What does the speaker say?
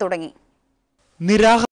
തുടങ്ങി നിരാഹ